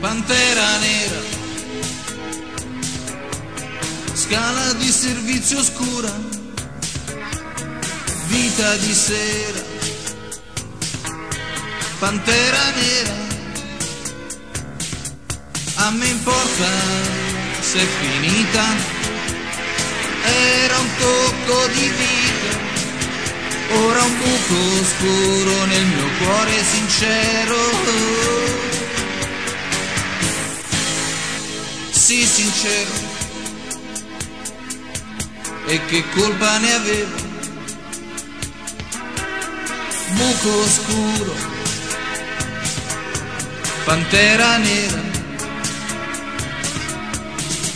Pantera nera, scala di servizio oscura, vita di sera, Pantera nera, a me importa se è finita, era un tocco di vita, ora un buco oscuro nel mio cuore sincero. Sì, sincero, e che colpa ne avevo? Buco oscuro, pantera nera,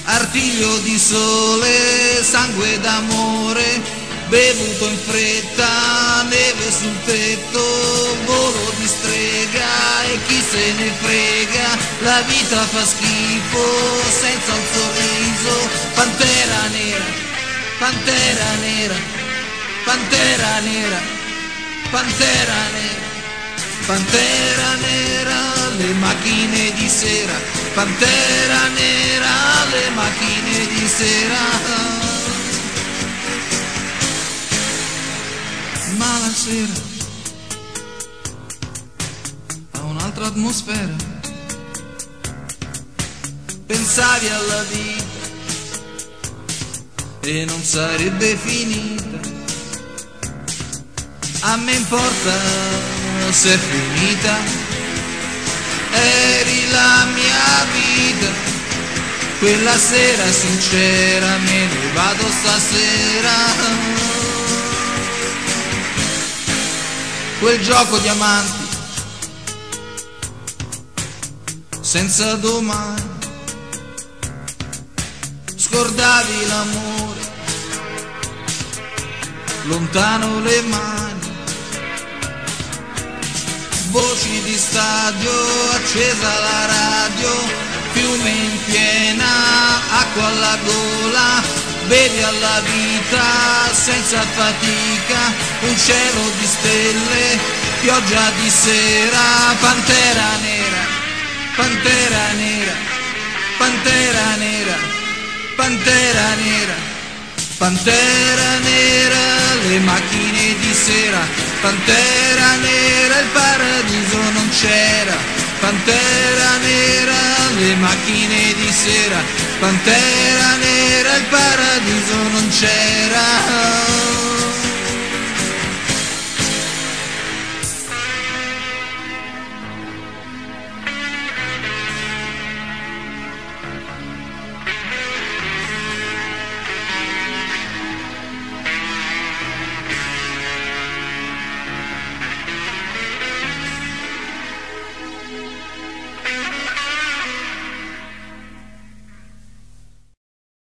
artiglio di sole, sangue d'amore, bevuto in fretta, neve sul tetto, volo di strega e chi se ne frega, la vita fa schifo senza un sorriso, pantera nera, pantera nera, pantera nera, pantera nera. Pantera nera, le macchine di sera, pantera nera, le macchine di sera. Ma la sera ha un'altra atmosfera. Pensavi alla vita e non sarebbe finita. A me importa se è finita, eri la mia vita, quella sera sincera me ne vado stasera. Quel gioco di amanti, senza domani, scordavi l'amore, lontano le mani. Voci di stadio, accesa la radio, fiume in piena, acqua alla gola, bevi alla vita senza fatica, un cielo di stelle, pioggia di sera, pantera nera, pantera nera, pantera nera, pantera nera, pantera nera, le macchine di sera, Pantera nera, il paradiso non c'era. Pantera nera, le macchine di sera. Pantera nera, il paradiso non c'era.